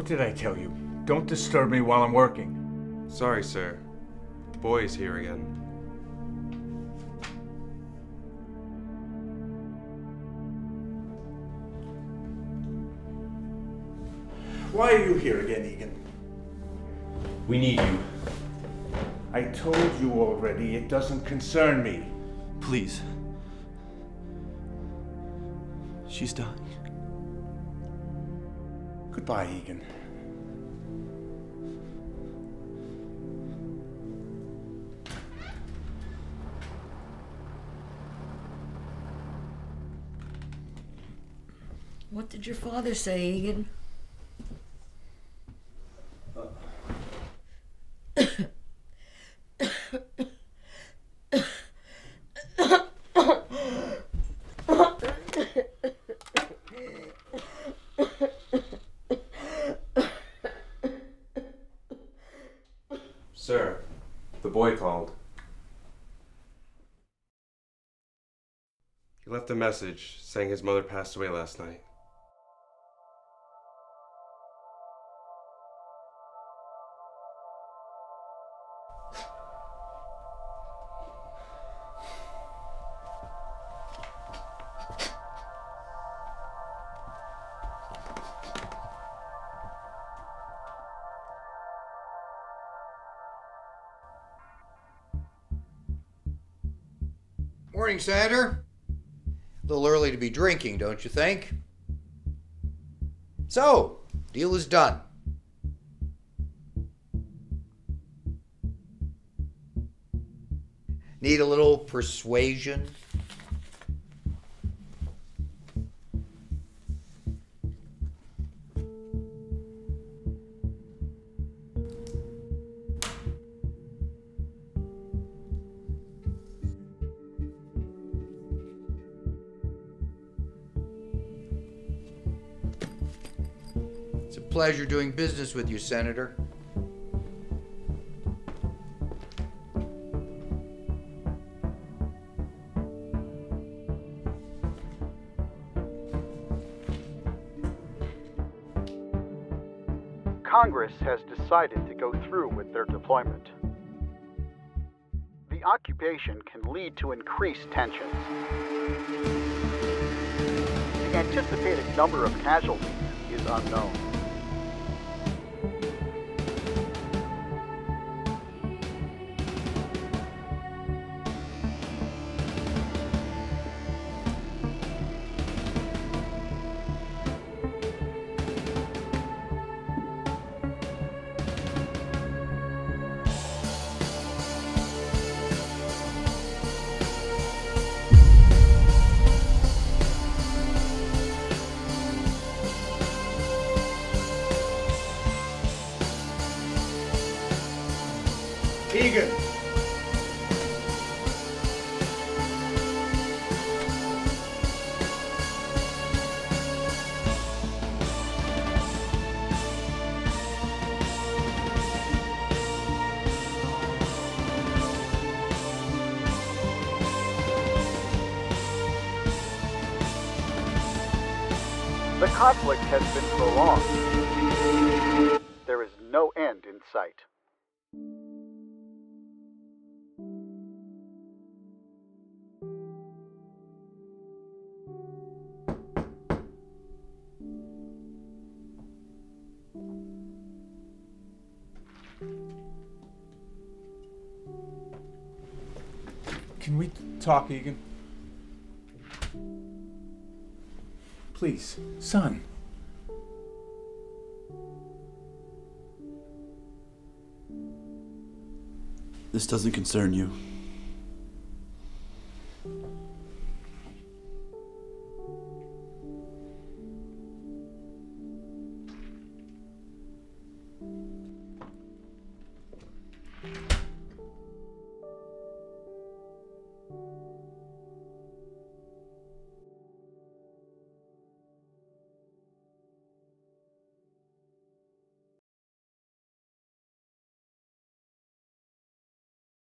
What did I tell you? Don't disturb me while I'm working. Sorry, sir. The boy is here again. Why are you here again, Egan? We need you. I told you already, it doesn't concern me. Please. She's dying. Goodbye, Egan. What did your father say, Egan? Sir, the boy called. He left a message saying his mother passed away last night. Morning, Senator. A little early to be drinking, don't you think? So, deal is done. Need a little persuasion? Pleasure doing business with you, Senator. Congress has decided to go through with their deployment. The occupation can lead to increased tensions. The anticipated number of casualties is unknown. Egan! The conflict has been prolonged. There is no end in sight. Can we talk, Egan? Please, son. This doesn't concern you.